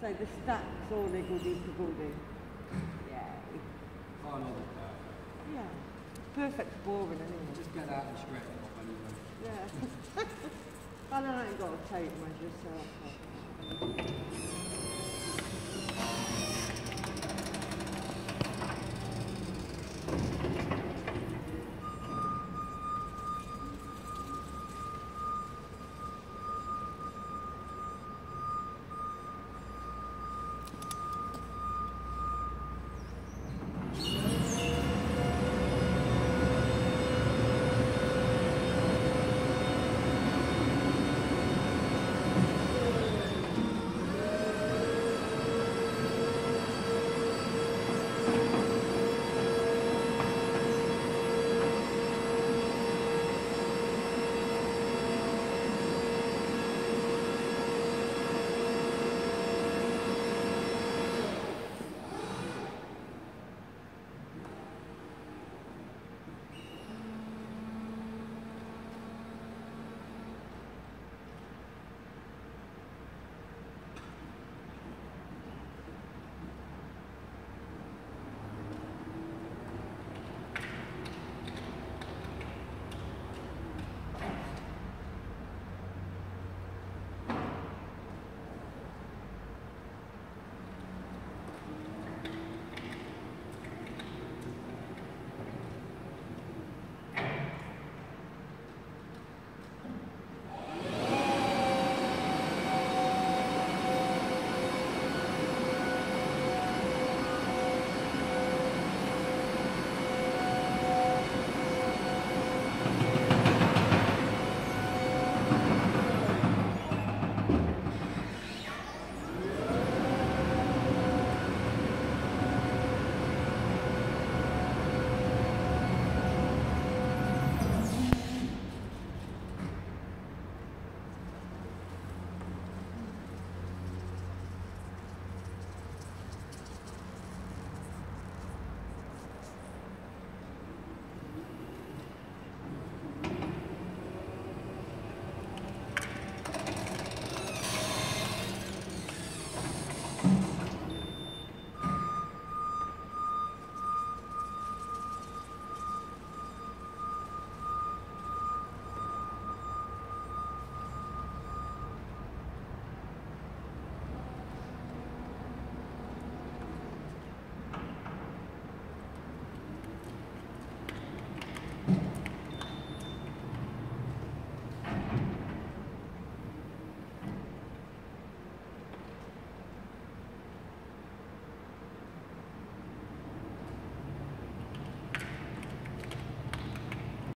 So the stacks all higgledy piggledy. Yeah. Oh, uh, no, Yeah. Perfect boring anyway. Just get out and scrape it off anyway. Yeah. well, I ain't got a tape measure, so